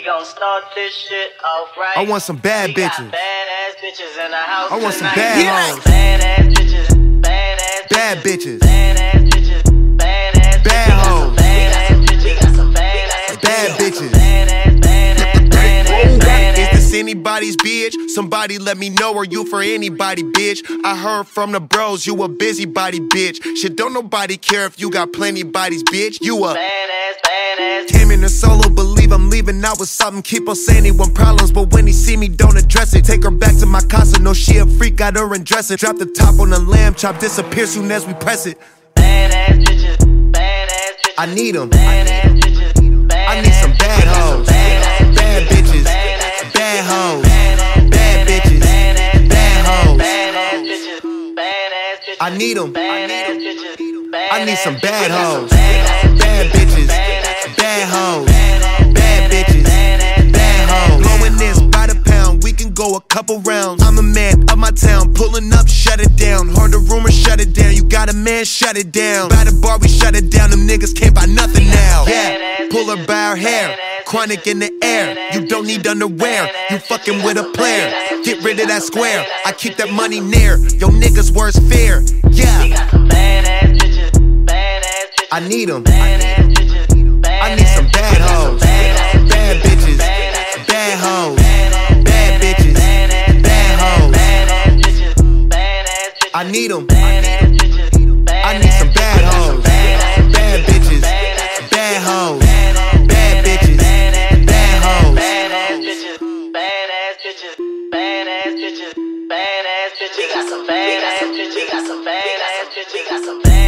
We gon' start this shit off right. I want some bad bitches. Badass bitches in the house. I want some bad Yeah. hoes. Badass bitches. Badass Bad bitches. bitches. Badass bitches. Bad bitches. hoes. Badass bitches. We got some badass Bad bitches. bitches. Badass, badass, badass, badass. Is this anybody's bitch? Somebody let me know, are you for anybody, bitch? I heard from the bros, you a busybody, bitch. Shit, don't nobody care if you got plenty bodies, bitch. You a Badass, badass. Came in a solo, believe I'm leaving out with something. Keep on saying he want problems, but when he see me, don't address it. Take her back to my casa, no, she a freak, got her and dress it. Drop the top on the lamb chop, disappear soon as we press it. Badass bitches. Badass bitches. I need 'em. Badass bitches. I need some bad hoes. Badass Bad bitches. Badass Bad hoes. Bad bitches. Bad hoes. Badass bitches. Badass bitches. I need 'em. Badass bitches. I need some bad hoes. Couple rounds. I'm a man of my town, pulling up, shut it down. Heard the rumor, shut it down. You got a man, shut it down. By the bar, we shut it down. Them niggas can't buy nothing now. Yeah, pull her by her hair. Chronic in the air. You don't need underwear. You fucking with a player. Get rid of that square. I keep that money near. Yo niggas worst fear. We Yeah, some bitches. Badass bitches. I need 'em. Badass need them. I need some bad hoes, bad bitches, bad hoes, bad bitches, bad hoes. Badass bitches, badass bitches, badass bitches, badass bitches. We got some bad ass bitches, we got some bad ass bitches, we got some badass bitches.